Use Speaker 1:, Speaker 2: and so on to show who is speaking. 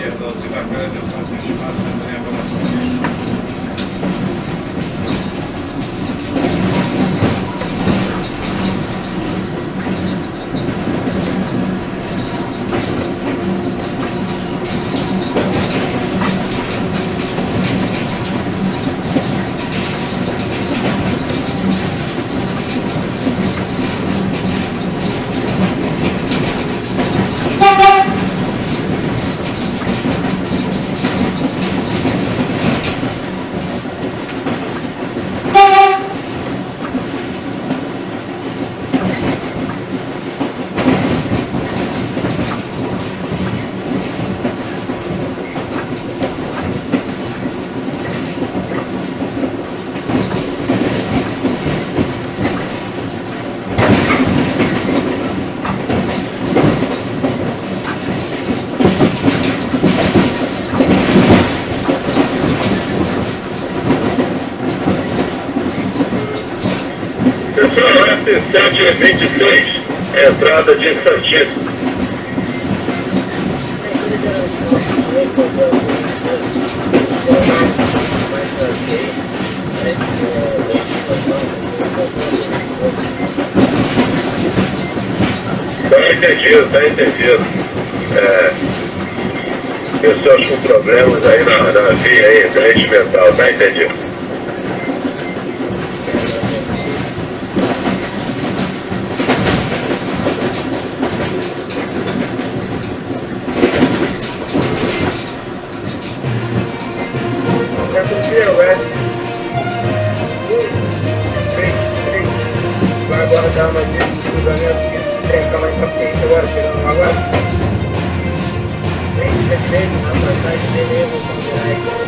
Speaker 1: esquerda, ao Cidacar, atenção com espaço entre a bola 726, entrada de Santíssimo. Tá entendido, tá entendido. É, pessoas com problemas aí na, na via aí, frente mental, tá entendido.
Speaker 2: Vai agora dar uma vez de cruzamento que treca mais pra frente agora, chegando agora. Frente da direita, na passagem, beleza.